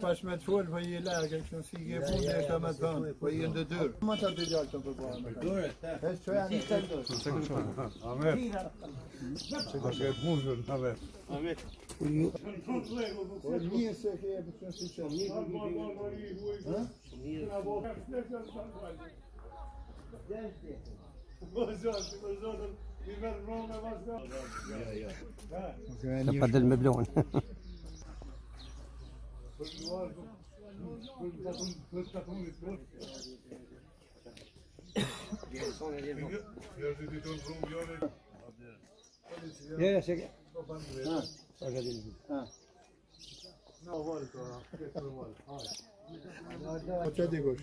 Pash me të fol, për i e lakë, e si ke pute e ka me të thonë, për i e ndë dyrë. Ma të gjallë të përbohëm. dure, ta. Për dure, ta. Për dure, ta. Për dure, ta. Për dure, ta. Për dure, ta. Për dure, Koça digoş.